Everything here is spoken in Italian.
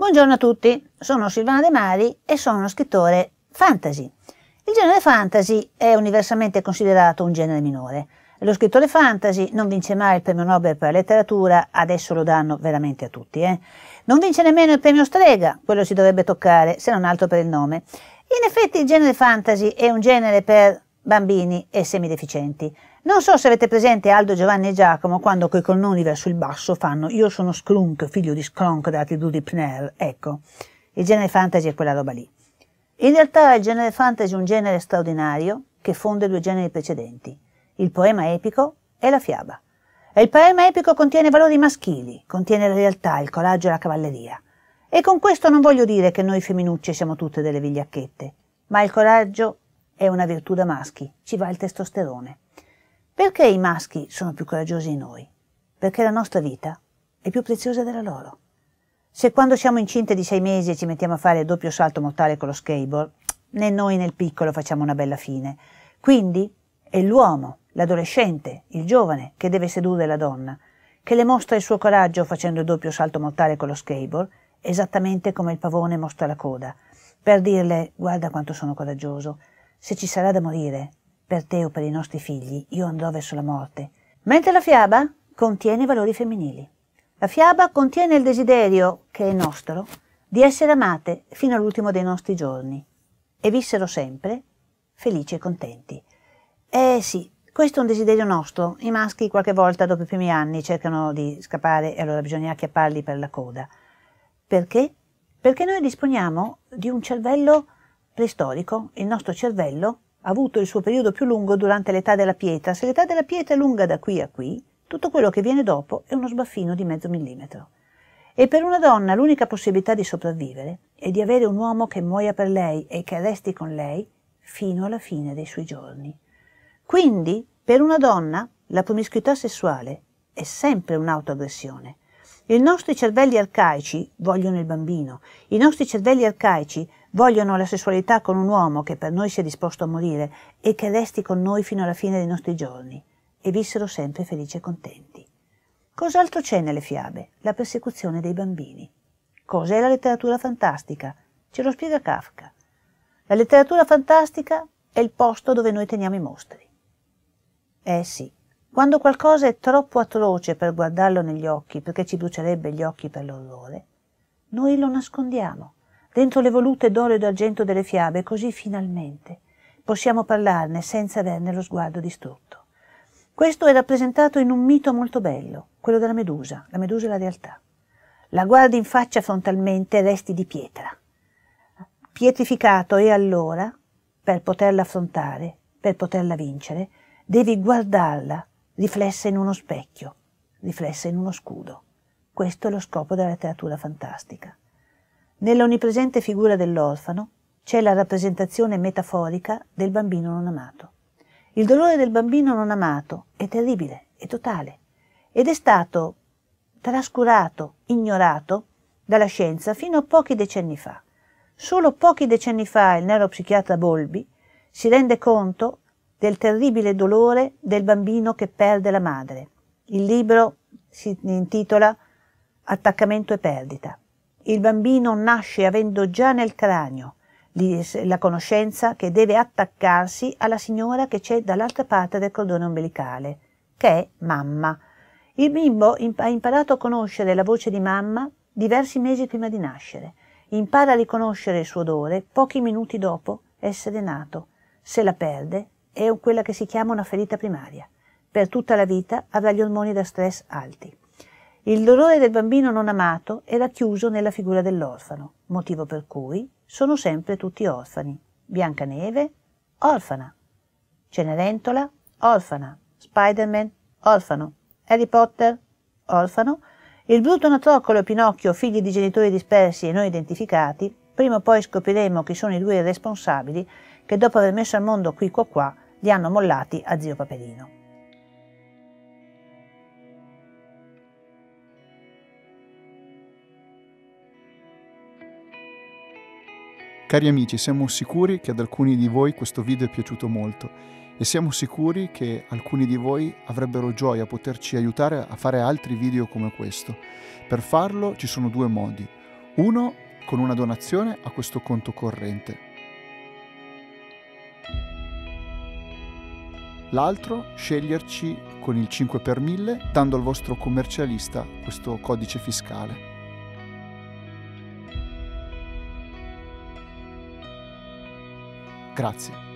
Buongiorno a tutti, sono Silvana De Mari e sono uno scrittore fantasy. Il genere fantasy è universalmente considerato un genere minore. Lo scrittore fantasy non vince mai il premio Nobel per la letteratura, adesso lo danno veramente a tutti. Eh? Non vince nemmeno il premio Strega, quello si dovrebbe toccare, se non altro per il nome. In effetti il genere fantasy è un genere per bambini e semideficienti. Non so se avete presente Aldo, Giovanni e Giacomo quando coi colnoni verso il basso fanno Io sono Sclunk, figlio di Skronk della tribù di Pner. Ecco, il genere fantasy è quella roba lì. In realtà il genere fantasy è un genere straordinario che fonde due generi precedenti, il poema epico e la fiaba. E il poema epico contiene valori maschili, contiene la realtà, il coraggio e la cavalleria. E con questo non voglio dire che noi femminucce siamo tutte delle vigliacchette, ma il coraggio è una virtù da maschi, ci va il testosterone. Perché i maschi sono più coraggiosi di noi? Perché la nostra vita è più preziosa della loro. Se quando siamo incinte di sei mesi e ci mettiamo a fare il doppio salto mortale con lo skateboard, né noi nel piccolo facciamo una bella fine. Quindi è l'uomo, l'adolescente, il giovane che deve sedurre la donna, che le mostra il suo coraggio facendo il doppio salto mortale con lo skateboard, esattamente come il pavone mostra la coda, per dirle guarda quanto sono coraggioso, se ci sarà da morire, per te o per i nostri figli, io andrò verso la morte. Mentre la fiaba contiene i valori femminili. La fiaba contiene il desiderio, che è nostro, di essere amate fino all'ultimo dei nostri giorni. E vissero sempre felici e contenti. Eh sì, questo è un desiderio nostro. I maschi qualche volta dopo i primi anni cercano di scappare e allora bisogna acchiapparli per la coda. Perché? Perché noi disponiamo di un cervello preistorico. Il nostro cervello ha avuto il suo periodo più lungo durante l'età della pietra. Se l'età della pietra è lunga da qui a qui, tutto quello che viene dopo è uno sbaffino di mezzo millimetro. E per una donna l'unica possibilità di sopravvivere è di avere un uomo che muoia per lei e che resti con lei fino alla fine dei suoi giorni. Quindi, per una donna, la promiscuità sessuale è sempre un'autoaggressione. I nostri cervelli arcaici vogliono il bambino, i nostri cervelli arcaici vogliono la sessualità con un uomo che per noi sia disposto a morire e che resti con noi fino alla fine dei nostri giorni, e vissero sempre felici e contenti. Cos'altro c'è nelle fiabe? La persecuzione dei bambini. Cos'è la letteratura fantastica? Ce lo spiega Kafka. La letteratura fantastica è il posto dove noi teniamo i mostri. Eh sì, quando qualcosa è troppo atroce per guardarlo negli occhi, perché ci brucerebbe gli occhi per l'orrore, noi lo nascondiamo dentro le volute d'oro e d'argento delle fiabe, così finalmente possiamo parlarne senza averne lo sguardo distrutto. Questo è rappresentato in un mito molto bello, quello della Medusa. La Medusa è la realtà. La guardi in faccia frontalmente e resti di pietra. Pietrificato e allora, per poterla affrontare, per poterla vincere, devi guardarla riflessa in uno specchio, riflessa in uno scudo. Questo è lo scopo della letteratura fantastica. Nella onnipresente figura dell'orfano c'è la rappresentazione metaforica del bambino non amato. Il dolore del bambino non amato è terribile, è totale, ed è stato trascurato, ignorato dalla scienza fino a pochi decenni fa. Solo pochi decenni fa il neuropsichiatra Bolbi si rende conto del terribile dolore del bambino che perde la madre. Il libro si intitola Attaccamento e perdita. Il bambino nasce avendo già nel cranio la conoscenza che deve attaccarsi alla signora che c'è dall'altra parte del cordone ombelicale, che è mamma. Il bimbo ha imparato a conoscere la voce di mamma diversi mesi prima di nascere. Impara a riconoscere il suo odore pochi minuti dopo essere nato. Se la perde, è quella che si chiama una ferita primaria. Per tutta la vita avrà gli ormoni da stress alti. Il dolore del bambino non amato era chiuso nella figura dell'orfano, motivo per cui sono sempre tutti orfani. Biancaneve, orfana. Cenerentola, orfana. Spider-Man, orfano. Harry Potter, orfano. Il brutto Natroccolo e Pinocchio, figli di genitori dispersi e non identificati, prima o poi scopriremo chi sono i due responsabili che dopo aver messo al mondo qui qua qua li hanno mollati a zio Paperino. Cari amici, siamo sicuri che ad alcuni di voi questo video è piaciuto molto e siamo sicuri che alcuni di voi avrebbero gioia a poterci aiutare a fare altri video come questo. Per farlo ci sono due modi. Uno con una donazione a questo conto corrente. L'altro sceglierci con il 5 per 1000 dando al vostro commercialista questo codice fiscale. Grazie.